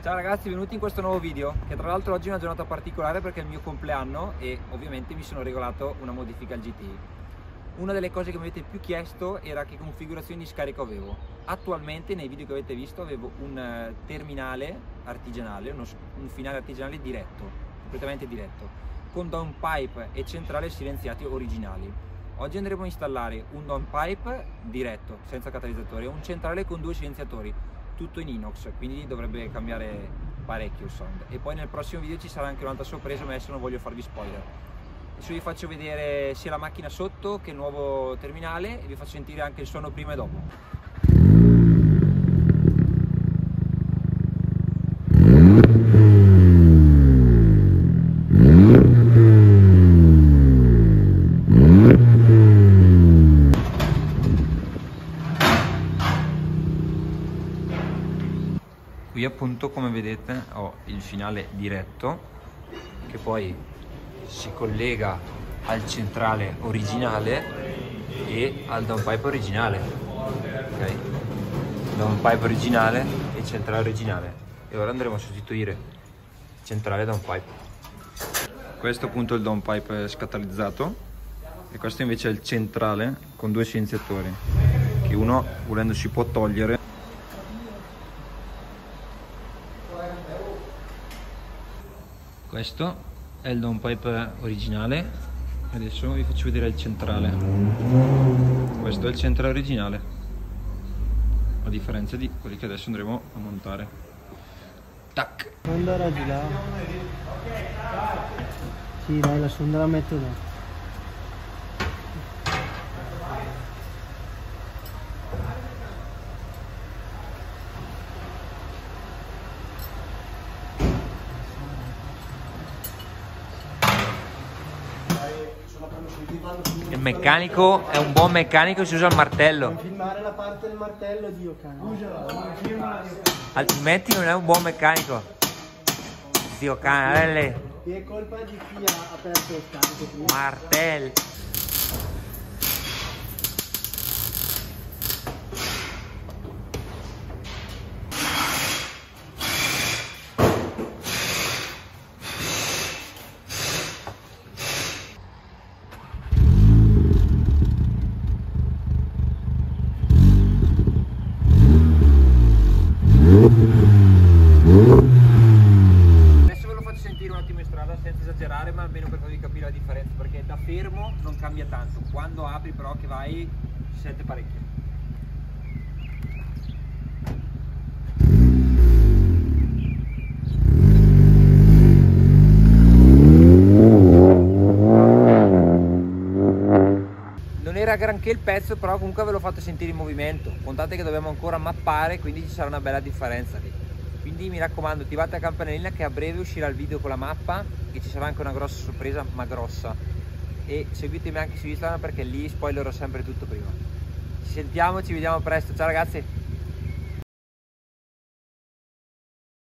Ciao ragazzi, benvenuti in questo nuovo video che tra l'altro oggi è una giornata particolare perché è il mio compleanno e ovviamente mi sono regolato una modifica al GTI. Una delle cose che mi avete più chiesto era che configurazioni di scarico avevo. Attualmente nei video che avete visto avevo un eh, terminale artigianale, uno, un finale artigianale diretto, completamente diretto, con downpipe e centrale silenziati originali. Oggi andremo a installare un downpipe diretto, senza catalizzatore, e un centrale con due silenziatori, tutto in inox, quindi dovrebbe cambiare parecchio il sound. E poi nel prossimo video ci sarà anche un'altra sorpresa, ma adesso non voglio farvi spoiler. Adesso vi faccio vedere sia la macchina sotto che il nuovo terminale e vi faccio sentire anche il suono prima e dopo. Qui appunto come vedete ho il finale diretto che poi si collega al centrale originale e al downpipe originale ok? Downpipe originale e centrale originale. E ora andremo a sostituire centrale downpipe questo appunto è il downpipe scatalizzato e questo invece è il centrale con due silenziatori che uno volendo si può togliere questo è il downpipe originale. Adesso vi faccio vedere il centrale. Questo è il centrale originale a differenza di quelli che adesso andremo a montare. Tac. Sonda di là? Sì dai la sonda la metto là il meccanico è un buon meccanico si usa il martello. Filmare la parte del martello Dio cane altrimenti non è un buon meccanico. Zio canale. E è colpa di chi ha aperto lo scarico qui martello Adesso ve lo faccio sentire un attimo in strada senza esagerare, ma almeno per farvi capire la differenza, perché da fermo non cambia tanto, quando apri però che vai si sente parecchio. Era granché il pezzo, però comunque ve l'ho fatto sentire in movimento. Contate che dobbiamo ancora mappare, quindi ci sarà una bella differenza lì. Quindi mi raccomando, attivate la campanellina che a breve uscirà il video con la mappa e ci sarà anche una grossa sorpresa, ma grossa. E seguitemi anche su Instagram perché lì spoilerò sempre tutto prima. Ci sentiamo, ci vediamo presto. Ciao ragazzi!